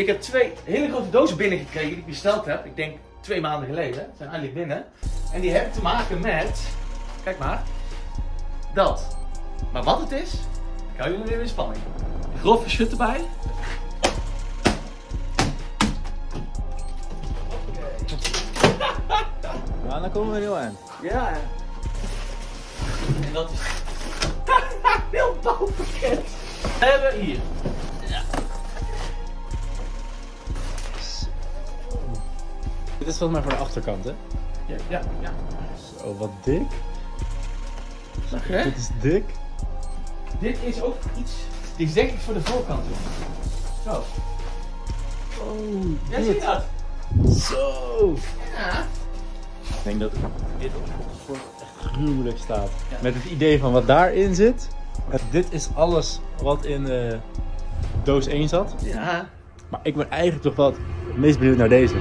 Ik heb twee hele grote dozen binnengekregen die ik besteld heb. Ik denk twee maanden geleden. Ze zijn eindelijk binnen. En die hebben te maken met... Kijk maar. Dat. Maar wat het is, ik hou jullie weer in spanning. Grove schut erbij. Nou, dan komen we heel aan. Ja. En dat is... Heel bouwpakket. Hebben we hier. Dit is volgens mij voor de achterkant, hè? Ja, ja, ja. Zo, wat dik. Zag je hè? Dit is dik. Dit is ook iets... Dit is denk ik voor de voorkant. hoor. Zo. Oh, Ja, zie je dat? Zo. Ja. Ik denk dat dit voor echt gruwelijk staat. Ja. Met het idee van wat daarin zit. Dit is alles wat in eh, doos 1 zat. Ja. Maar ik ben eigenlijk toch wel het meest benieuwd naar deze.